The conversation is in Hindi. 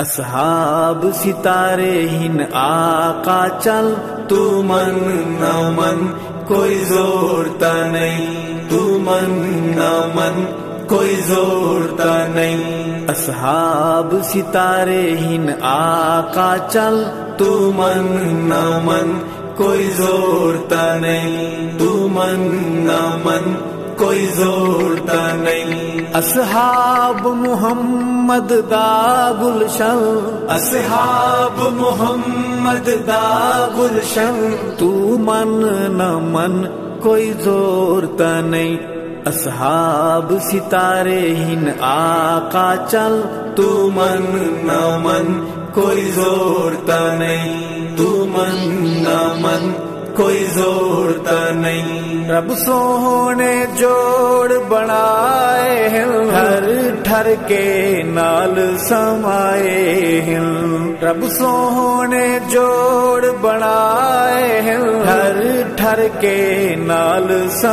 असहाब सितारे हिन आका चल, तू मन न मन, कोई जोड़ता नहीं। तू मन न मन, कोई जोड़ता नहीं। असहाब सितारे हिन आका चल, तू मन न मन, कोई जोड़ता नहीं। तू मन न मन, कोई जोड़ता असहाब मोहम्मद दा गुलशन असहाब मोहम्मद दा गुलशन तू मन न मन कोई जोड़ता नहीं। असहाब सितारे हिन आका चल। तू मन न मन कोई जोड़ता नहीं। तू मन न मन कोई जोड़ता नहीं। रब सोने जोड़ बनाए हैं। हर ठर के नाल समाए हैं। रब सोहने जोड़ बनाए हैं। हर ठर के नाल सम